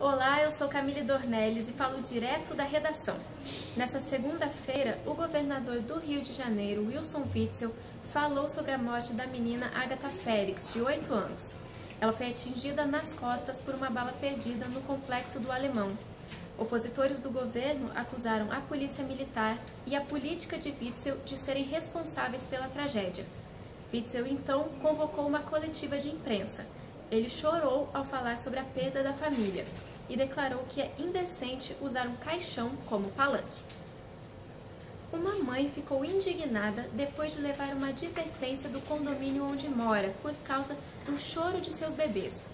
Olá, eu sou Camille Dornelles e falo direto da redação. Nessa segunda-feira, o governador do Rio de Janeiro, Wilson Witzel, falou sobre a morte da menina Agatha Félix, de 8 anos. Ela foi atingida nas costas por uma bala perdida no complexo do Alemão. Opositores do governo acusaram a polícia militar e a política de Witzel de serem responsáveis pela tragédia. Witzel então convocou uma coletiva de imprensa. Ele chorou ao falar sobre a perda da família e declarou que é indecente usar um caixão como palanque. Uma mãe ficou indignada depois de levar uma advertência do condomínio onde mora por causa do choro de seus bebês.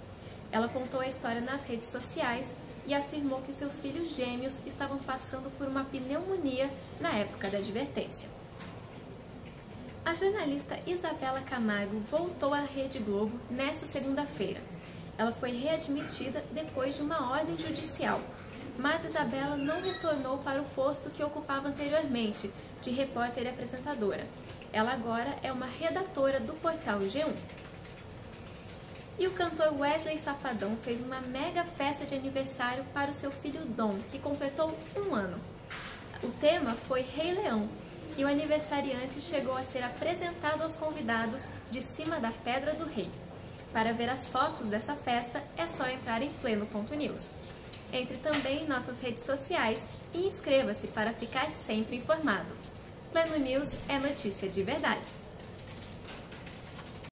Ela contou a história nas redes sociais e afirmou que seus filhos gêmeos estavam passando por uma pneumonia na época da advertência. A jornalista Isabela Camargo voltou à Rede Globo nesta segunda-feira. Ela foi readmitida depois de uma ordem judicial, mas Isabela não retornou para o posto que ocupava anteriormente, de repórter e apresentadora. Ela agora é uma redatora do portal G1. E o cantor Wesley Safadão fez uma mega festa de aniversário para o seu filho Dom, que completou um ano. O tema foi Rei Leão, e o aniversariante chegou a ser apresentado aos convidados de cima da Pedra do Rei. Para ver as fotos dessa festa, é só entrar em pleno.news. Entre também em nossas redes sociais e inscreva-se para ficar sempre informado. Pleno News é notícia de verdade.